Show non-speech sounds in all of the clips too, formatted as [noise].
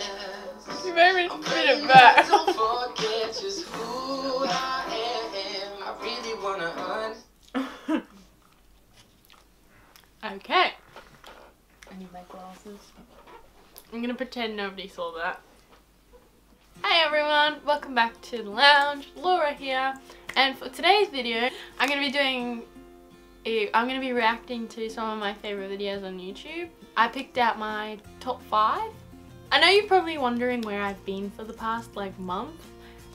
You made me spit it back. Don't forget just who I am. I really wanna un- Okay. I need my glasses. I'm gonna pretend nobody saw that. Hey everyone, welcome back to the lounge. Laura here, and for today's video, I'm gonna be doing. a- I'm gonna be reacting to some of my favorite videos on YouTube. I picked out my top five. I know you're probably wondering where I've been for the past like month,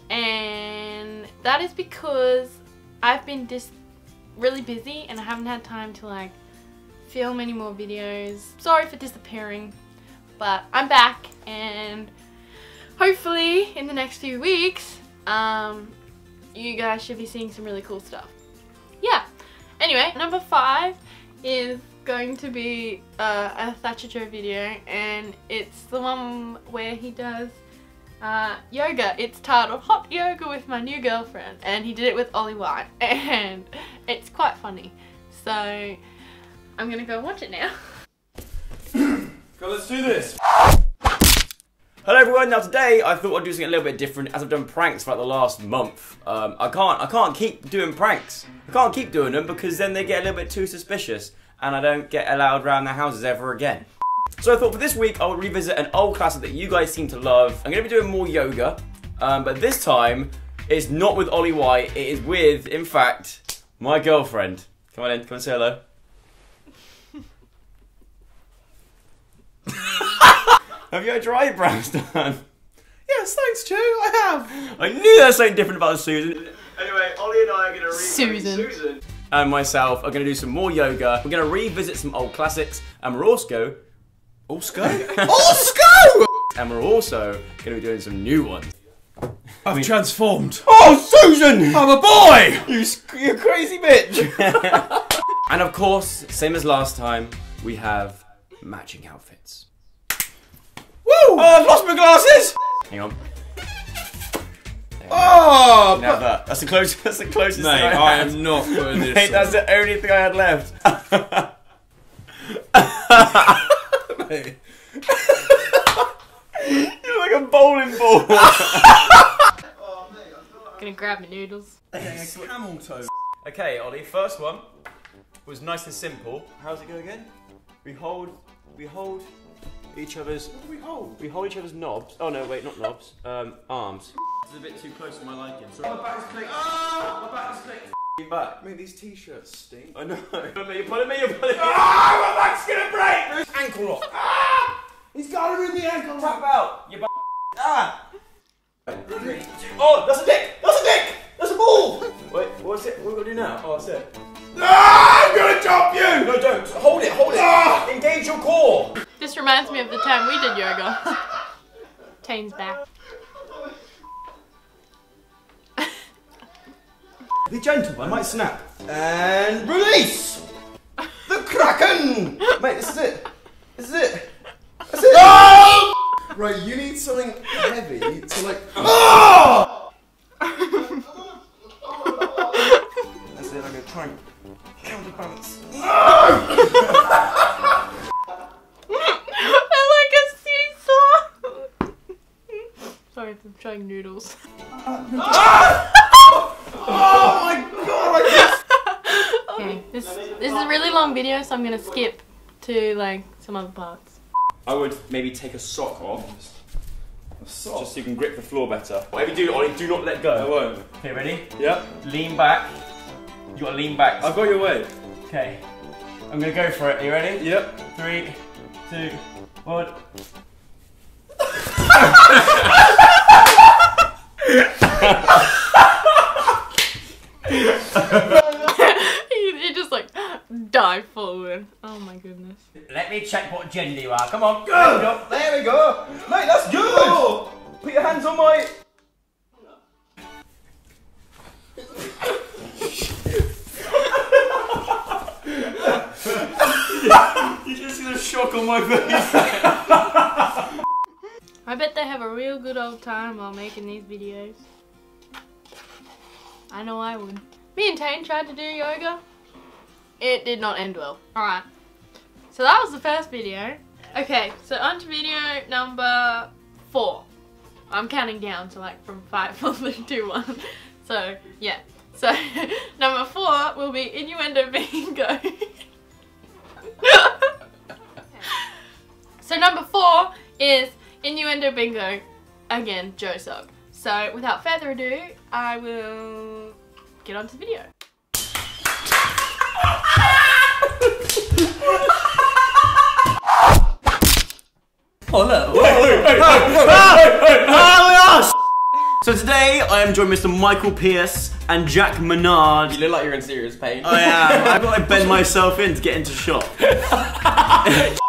and that is because I've been just really busy and I haven't had time to like film any more videos. Sorry for disappearing, but I'm back and hopefully in the next few weeks, um, you guys should be seeing some really cool stuff. Yeah. Anyway, number five is going to be uh, a Thatcher Joe video and it's the one where he does uh, yoga. It's titled Hot Yoga with My New Girlfriend and he did it with Ollie White [laughs] and it's quite funny. So I'm gonna go watch it now. [coughs] Go, let's do this. Hello everyone. Now today I thought I'd do something a little bit different, as I've done pranks for like the last month. Um, I can't, I can't keep doing pranks. I can't keep doing them because then they get a little bit too suspicious, and I don't get allowed around their houses ever again. So I thought for this week I would revisit an old classic that you guys seem to love. I'm going to be doing more yoga, um, but this time it's not with Ollie White. It is with, in fact, my girlfriend. Come on in. Come and say hello. [laughs] Have you had your eyebrows done? Yes, thanks, Joe. I have. I knew there was something different about Susan. Anyway, Ollie and I are going to read Susan. Susan and myself are going to do some more yoga. We're going to revisit some old classics, and we're also Oscar. [laughs] Oscar! and we're also going to be doing some new ones. I've transformed. Oh, Susan! I'm a boy. You, you crazy bitch! [laughs] and of course, same as last time, we have matching outfits. Woo! Oh, I've lost my glasses! Hang on. Oh, Now but- that. That's the closest. That's the closest. mate, thing I had. am not putting [laughs] this. Mate, that's the only thing I had left. [laughs] Mate. [laughs] You're like a bowling ball. Gonna grab my noodles. Camel toe. okay, Ollie. First one was nice and simple. How's it go again? We hold, we hold each other's. What do we hold? We hold each other's knobs. Oh no, wait, not knobs. Um, arms. This is a bit too close for my liking. Sorry. My back is clicked. Ah, my back is clicked. Your back. Mate, these t-shirts stink. I know. You're pulling me. You're pulling me. [laughs] Ah, my back's gonna break. Ankle lock. Ah, he's got him in the ankle Tap lock. out. Your back. Ah. Oh, that's a dick. That's a dick. That's a ball. Wait, what's it? What are we gonna do now? Oh, that's it. Ah, I'm gonna jump you. No, don't. Hold it. Hold it. Ah. Engage your core. This reminds me of the time we did yoga. [laughs] Tane's back. Be gentle. I might snap. And release. The kraken. Mate, this is it. This is it. That's it. [laughs] Right, you need something heavy to like. [laughs] That's it. I'm gonna try and counterbalance. I like a seesaw. Sorry if I'm trying noodles. Oh my god! I [laughs] Okay, this this is a really long video, so I'm gonna skip to like some other parts. I would maybe take a sock off, just saw. just so you can grip the floor better. Whatever you do, Ollie, do not let go. I won't. Okay, ready? Yep. Lean back. You gotta lean back. I've got your way. Okay. I'm gonna go for it. Are you ready? Yep. Three, two, one. [laughs] he, he just like dive forward. Oh my goodness. Let me check what gender you are. Come on. Good. There we go. Mate, that's good. Put your hands on my. [laughs] You're just gonna shock on my face. [laughs] I bet they have a real good old time while making these videos. I know I would. Me and Tane tried to do yoga. It did not end well. Alright. So that was the first video. Okay, so on to video number four. I'm counting down to like from five, [laughs] four, three, two, one. So yeah. So [laughs] number four will be innuendo bingo. [laughs] so number four is innuendo bingo. Again, Joe Sugg. So without further ado, I will get on to the video. So today I am joined Mr. Michael Pearce and Jack Maynard. You look like you're in serious pain. I am. [laughs] I've got to bend myself in to get into shot. [laughs]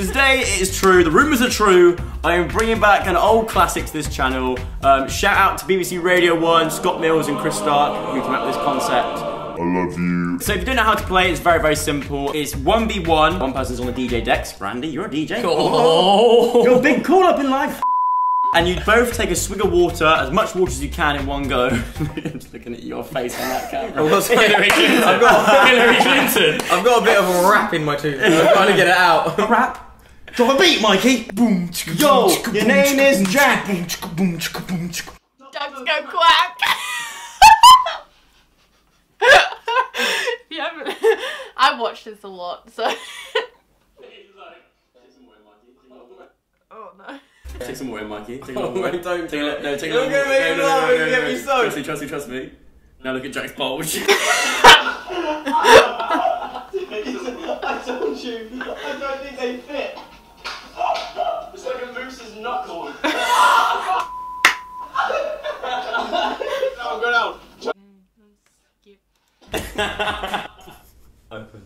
so today it is true. The rumours are true. I am bringing back an old classic to this channel. Um, shout out to BBC Radio 1, Scott Mills and Chris Stark who came up with this concept. I love you. So if you don't know how to play, it's very, very simple. It's 1v1. One person's on the DJ decks. Randy, you're a DJ. Oh. [laughs] You're a big call up in life. And you both take a swig of water, as much water as you can in one go. [laughs] I'm just looking at your face on that camera. What's Hillary Clinton? I've got [laughs] Hillary Clinton. I've got a bit of a rap in my tooth. I'm trying to get it out. Rap. Drop a beat, Mikey. Boom. Yo, your name is Jack. Ducks go quack. yeah, but [laughs] I watched this a lot, so. oh no. Take some more in, Mikey. Take a Oh, little more. wait, don't Take a do li- it. No, take a You're little gonna make me no, no, laugh, no, you're no, gonna no, get me no. so- Trust me, trust me, trust me. Now look at Jack's bulge. [laughs] [laughs] I told you, I don't think they fit. It's like a moose's knuckle. [laughs] no, go down. Open.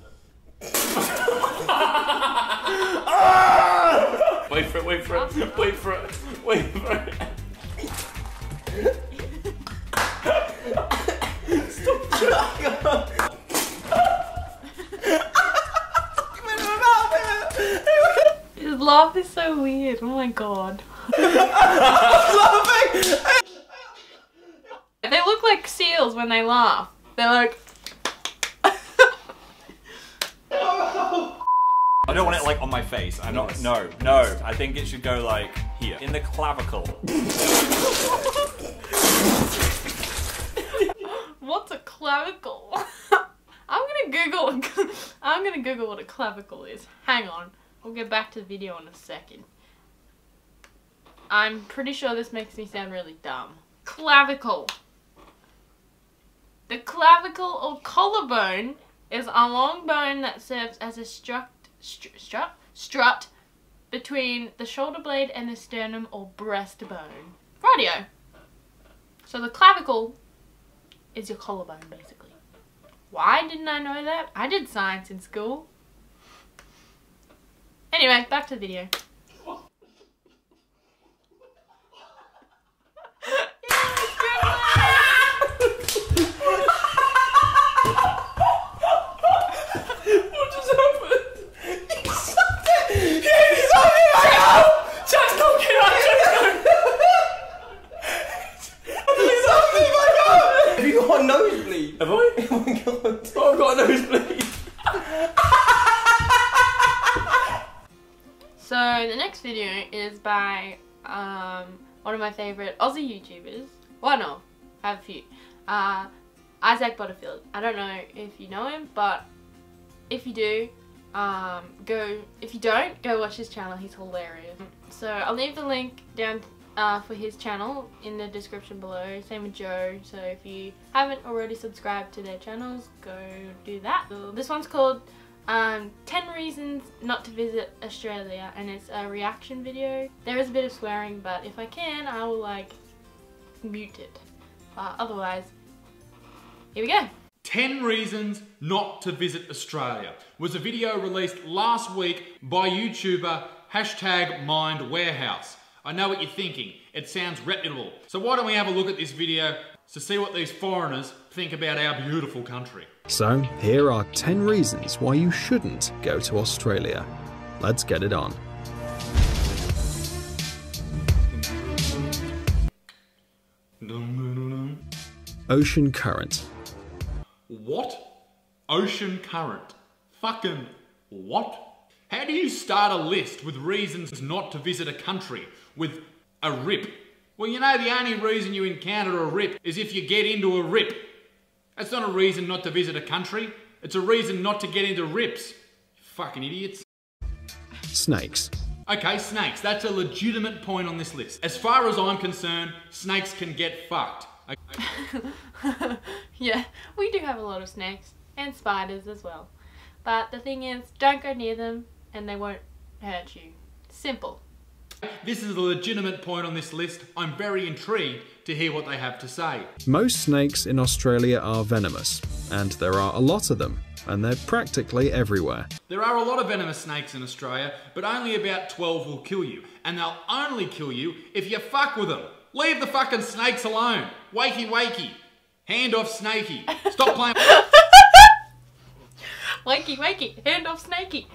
[laughs] wait for it, wait for it, wait for it, wait for it. [laughs] His laugh is so weird. Oh my god. I'm laughing! they look like seals when they laugh. They're like. I don't want it like on my face. I'm not. No, no. I think it should go like here in the clavicle. [laughs] What's a clavicle? [laughs] I'm gonna Google. [laughs] I'm gonna Google what a clavicle is. Hang on. We'll get back to the video in a second. I'm pretty sure this makes me sound really dumb. Clavicle. The clavicle or collarbone is a long bone that serves as a strut, str- strut, strut between the shoulder blade and the sternum or breastbone. Radio. So the clavicle is your collarbone, basically. Why didn't I know that? I did science in school. Anyway, back to the video. Favorite Aussie YouTubers. One of, have a few. Uh, Isaac Butterfield. I don't know if you know him, but if you do, um, go. If you don't, go watch his channel. He's hilarious. So I'll leave the link down uh, for his channel in the description below. Same with Joe. So if you haven't already subscribed to their channels, go do that. This one's called um, 10 reasons not to visit Australia and it's a reaction video. There is a bit of swearing but if I can I will like mute it. Uh, otherwise, here we go. 10 Reasons Not to Visit Australia was a video released last week by YouTuber hashtag Mind Warehouse. I know what you're thinking, it sounds reputable. So why don't we have a look at this video to see what these foreigners think about our beautiful country. So, here are 10 reasons why you shouldn't go to Australia. Let's get it on. Ocean current. What? Ocean current. Fucking what? How do you start a list with reasons not to visit a country with a rip? Well, you know, the only reason you encounter a rip is if you get into a rip. That's not a reason not to visit a country. It's a reason not to get into rips. You fucking idiots. Snakes. Okay, snakes. That's a legitimate point on this list. As far as I'm concerned, snakes can get fucked. Okay? [laughs] yeah, we do have a lot of snakes and spiders as well. But the thing is, don't go near them and they won't hurt you. Simple. This is a legitimate point on this list. I'm very intrigued to hear what they have to say. Most snakes in Australia are venomous, and there are a lot of them, and they're practically everywhere. There are a lot of venomous snakes in Australia, but only about 12 will kill you. And they'll only kill you if you fuck with them. Leave the fucking snakes alone. Wakey wakey. Hand off snakey. Stop playing. [laughs] Wakey, wakey, hand off snakey.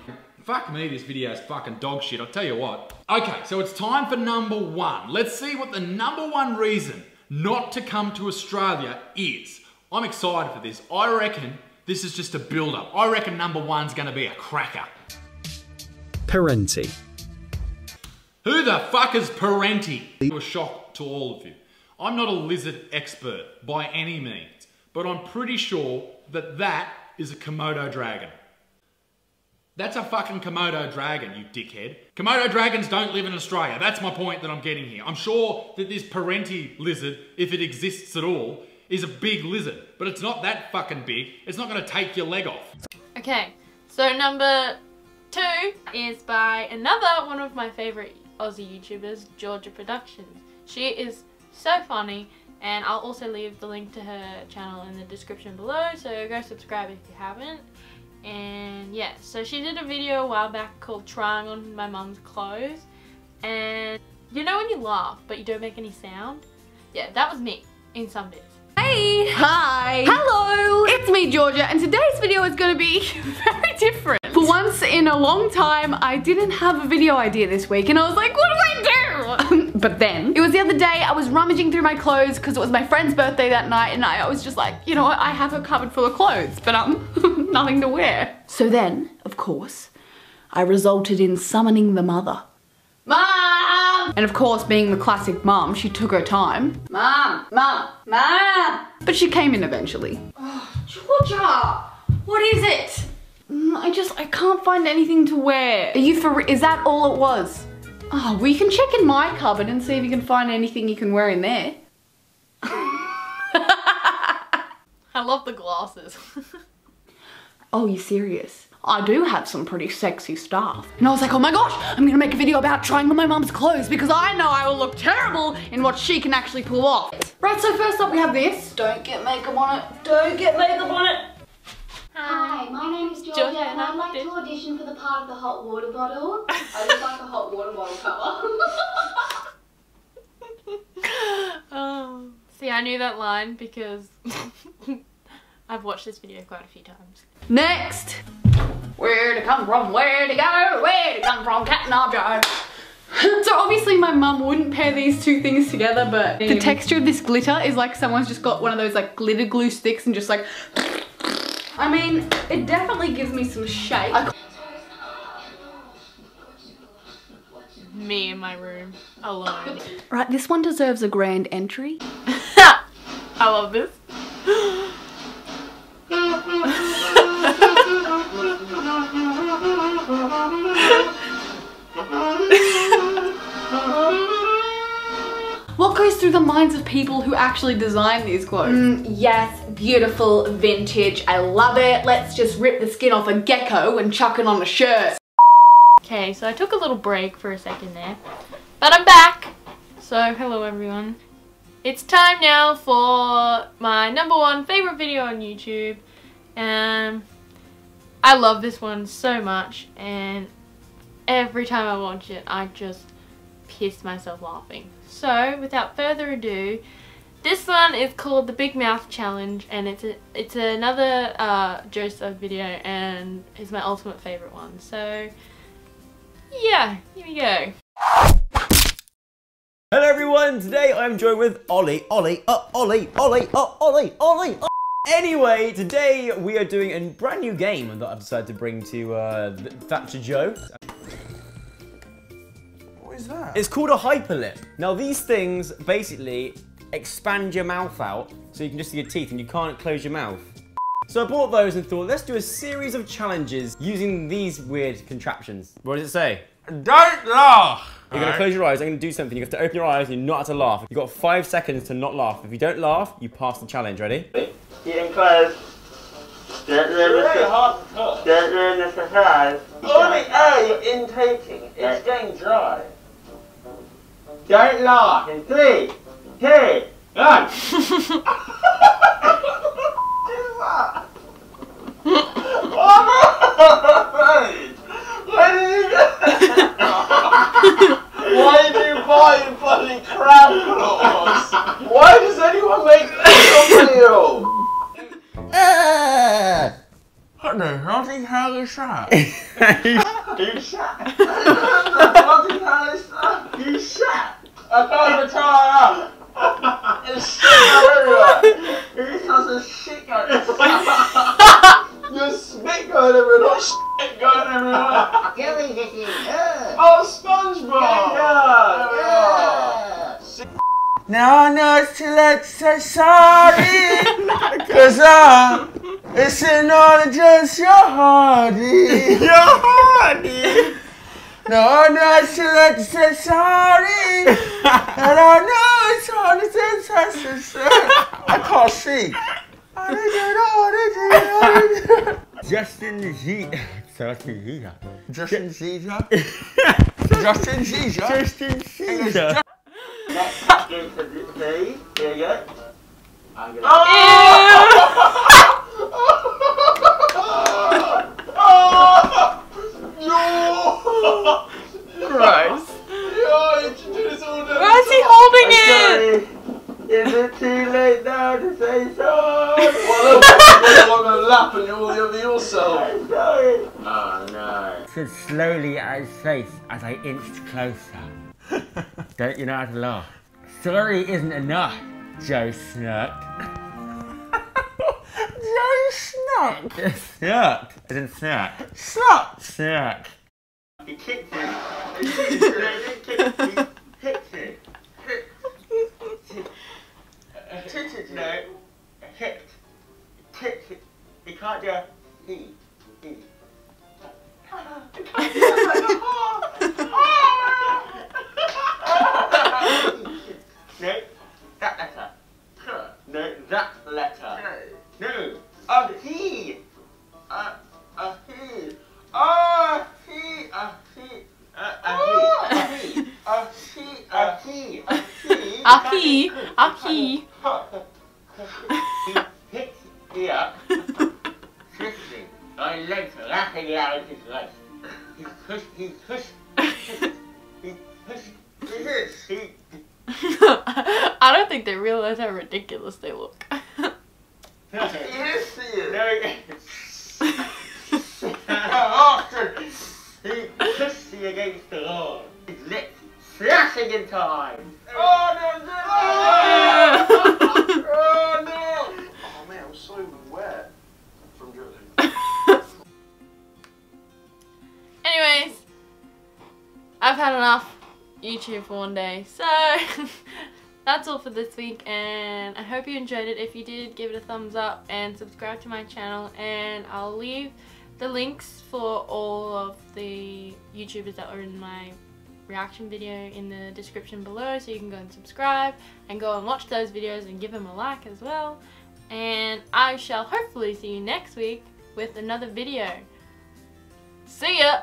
Fuck me, this video is fucking dog shit, I'll tell you what. Okay, so it's time for number one. Let's see what the number one reason not to come to Australia is. I'm excited for this. I reckon this is just a build up. I reckon number one's gonna be a cracker. Perentie. Who the fuck is Perentie? A shock to all of you. I'm not a lizard expert by any means, but I'm pretty sure that that is a Komodo dragon. That's a fucking Komodo dragon, you dickhead. Komodo dragons don't live in Australia. That's my point that I'm getting here. I'm sure that this Perentie lizard, if it exists at all, is a big lizard, but it's not that fucking big. It's not gonna take your leg off. Okay, so number two is by another one of my favorite Aussie YouTubers, Georgia Productions. She is so funny, and I'll also leave the link to her channel in the description below, so go subscribe if you haven't. And yeah, so she did a video a while back called Trying on My Mum's Clothes, and you know when you laugh but you don't make any sound? Yeah, that was me in some bits. Hey! Hi! Hello! It's me, Georgia, and today's video is gonna be [laughs] very different. For once in a long time, I didn't have a video idea this week, and I was like, what do I do? [laughs] but then, it was the other day, I was rummaging through my clothes because it was my friend's birthday that night, and I was just like, you know what, I have a cupboard full of clothes, but um, [laughs] nothing to wear. So then, of course, I resulted in summoning the mother. Mom! And of course, being the classic mom, she took her time. Mom, mom, mom! But she came in eventually. Oh, Georgia! What is it? Mm, I just, I can't find anything to wear. Are you for, is that all it was? Oh, well you can check in my cupboard and see if you can find anything you can wear in there. [laughs] I love the glasses. [laughs] oh, you serious? I do have some pretty sexy stuff. And I was like, oh my gosh, I'm gonna make a video about trying on my mom's clothes because I know I will look terrible in what she can actually pull off. Right, so first up we have this. Don't get makeup on it. Don't get makeup on it. Hi, my name is Georgia, Georgia, and I'd like to audition for the part of the hot water bottle. [laughs] I look like a hot water bottle cover. oh. [laughs] Um, see, I knew that line because [laughs] I've watched this video quite a few times. Next. Where to come from, where to go, where to come from, cat and jar. so obviously my mum wouldn't pair these two things together, but the texture of this glitter is like someone's just got one of those like glitter glue sticks and just like, I mean, it definitely gives me some shape. I Me in my room, alone. [laughs] Right, this one deserves a grand entry. [laughs] I love this. [laughs] What goes through the minds of people who actually design these clothes? Mm, yes, beautiful, vintage, I love it. Let's just rip the skin off a gecko and chuck it on a shirt. Okay, so I took a little break for a second there, but I'm back. So, hello everyone. It's time now for my number one favorite video on YouTube. And I love this one so much and every time I watch it I just piss myself laughing. So without further ado, this one is called the Big Mouth Challenge and it's a, it's another uh, Joe Sugg video and it's my ultimate favorite one. So yeah, here we go. Hello everyone, today I'm joined with Ollie, Ollie, uh, Ollie, Ollie, uh, Ollie, Ollie, uh, Anyway, today we are doing a brand new game that I've decided to bring to uh, Thatcher Joe. What is that? It's called a hyperlip. Now these things basically expand your mouth out so you can just see your teeth and you can't close your mouth. So I bought those and thought, let's do a series of challenges using these weird contraptions. What does it say? Don't laugh. You're gonna close your eyes, I'm gonna do something. You have to open your eyes and you're not have to laugh. You've got five seconds to not laugh. If you don't laugh, you pass the challenge. Ready? Getting close. Get rid of the Get rid of the surprise. Only A intaking. It's getting dry. Don't laugh. In three, two, one. [laughs] You shot. You shot. I even tie it up. It's shit everywhere. It's just a shit going Your spit going everywhere, not shit going everywhere. This is. Oh, SpongeBob! Yeah! Now not to let say sorry, cause I'm, it's in order just your hardy. [laughs] Your hardy. [laughs] No, not to let you say sorry, [laughs] and I know it's hard to say sorry. I can't see. I did it, I did it, I did it. Justin Z. Justin Caesar. Justin Caesar. Justin Caesar. Justin Caesar. Next Well, I'm on lap and you'll give me yourself. [laughs] I'm sorry. Oh no. Said slowly at his face as I inched closer. [laughs] Don't you know how to laugh? Sorry isn't enough, Joe Snurk. [laughs] Joe Snurk? Snurk. Isn't Snurk. Snurk. Snurk. He kicked it. He kicked it. He kicked it. He kicked it. No. It. Can't do a he. [laughs] He. Oh, oh. [laughs] No, that letter. No, that letter. No, a he. A, a he. A he. A he. A, a he. A he. A he. A he. A he. [laughs] A he. He here. Twisting. My legs are laughing out his legs. He push. He push. He push. He hits. He. I don't think they realize how ridiculous they look. Yes, no. After he pushed me against the wall, his lips flashing in time. Oh no! no. oh no! So wet from drilling. [laughs] Anyways, I've had enough YouTube for one day. So [laughs] that's all for this week and I hope you enjoyed it. If you did, give it a thumbs up and subscribe to my channel and I'll leave the links for all of the YouTubers that are in my reaction video in the description below so you can go and subscribe and go and watch those videos and give them a like as well. And I shall hopefully see you next week with another video. See ya!